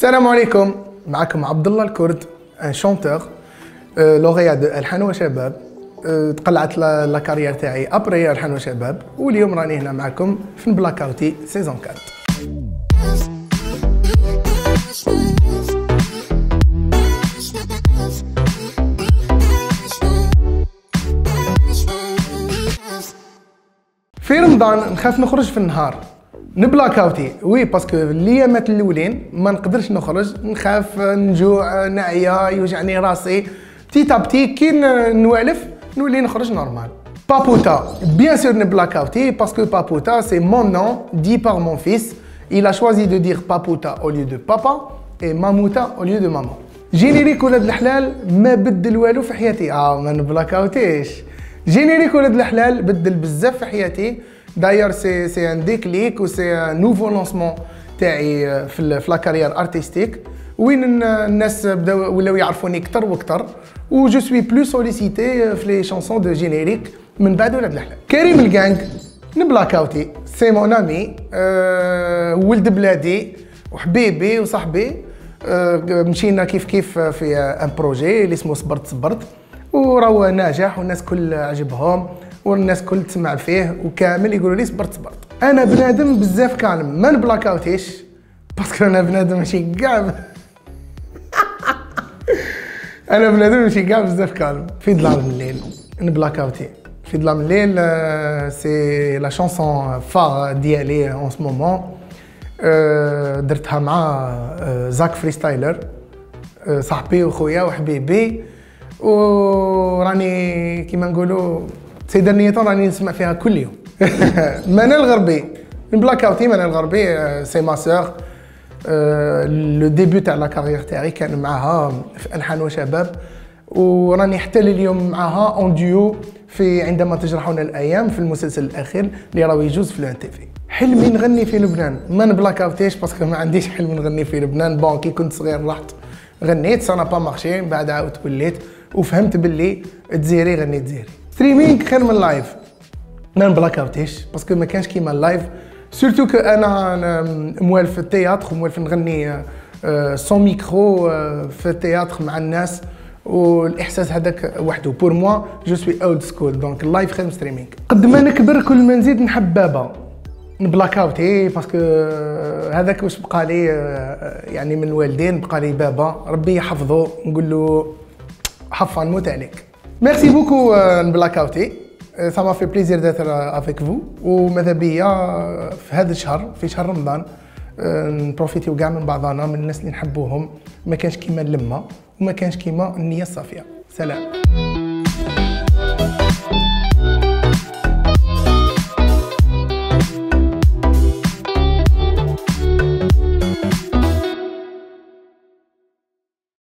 السلام عليكم. معكم عبد الله الكرد un chanteur lauréat de ألحان وشباب. أه، تقلعت la carrière تاعي après ألحان وشباب. واليوم راني هنا معكم في بلاكاوتي saison 4 في رمضان نخاف نخرج في النهار. نبلاكاوتي oui parce que الايامات الأولين ما نقدرش نخرج نخاف نجوع نعيا يوجعني راسي. petit à petit كي نوالف نولي نخرج normal. بابوتا bien sûr نبلاكاوتي parce que بابوتا c'est mon nom dit par mon fils il a choisi de dire Papouta au lieu de papa et Mamouta au lieu de maman. générique ولاد الحلال ما بدل والو في حياتي آه ما نبلاكاوتيش générique ولاد الحلال بدل بزاف في حياتي داير c'est c'est un déclic و c'est nouveau lancement تاعي في la carrière artistique وين الناس بداو ولاو يعرفوني أكثر وأكثر و je suis plus sollicité في les chansons de générique من بعد ولاد الحلال كريم الجانج نبلاكاوتي c'est mon ami أه ولد بلادي وحبيبي وصاحبي أه مشينا كيف كيف في un projet اللي اسمه صبرت صبرت وراهو ناجح والناس كل عجبهم والناس كل تسمع فيه وكامل يقولوا لي صبرت صبرت. أنا بنادم بزاف calme ما نبلاكاوتيش parce que أنا بنادم ماشي كاع أنا بنادم ماشي كاع بزاف calme في ظلام الليل نبلاكاوتي في ظلام الليل c'est la chanson phare ديالي en ce moment درتها مع زاك فريستايلر صاحبي وخويا وحبيبي. وراني كيما نقولوا سيدة نيتون راني نسمع فيها كل يوم. منى الغربي. نبلاكاوتي منى الغربي c'est ma sœur le début تاع la carrière تاعي كان معاها في الحان وشباب وراني حتى لليوم معاها en duo في عندما تجرحون الأيام في المسلسل الأخير اللي راهو يجوز في الان تي في حلمي نغني في لبنان. ما نبلاكاوتيش parce que ما عنديش حلم نغني في لبنان. bon كي كنت صغير رحت غنيت. ça n'a pas marché بعد عاودت وليت. وفهمت باللي تزيري غنيت تزيري. streaming خير من ال live ما نبلاكاوتيش parce que ما كانش كيما ال live surtout que أنا موالف في ال théâtre موالف نغني sans micro في ال théâtre مع الناس. والإحساس هذاك وحده. pour moi je suis old school donc ال live خير من streaming قد ما نكبر كل ما نزيد نحب بابا. نبلاكاوتي parce que هذاك واش بقى لي يعني من الوالدين بقى لي بابا. ربي يحفظه. نقول له حفا نموت عليك. merci beaucoup نبلاكاوتي ça m'a fait plaisir d'être avec vous وماذا بيا في هذا الشهر في شهر رمضان نبروفيتيو كاع من بعضنا من الناس اللي نحبوهم. ما كانش كيما اللمة وما كانش كيما النية الصافية. سلام.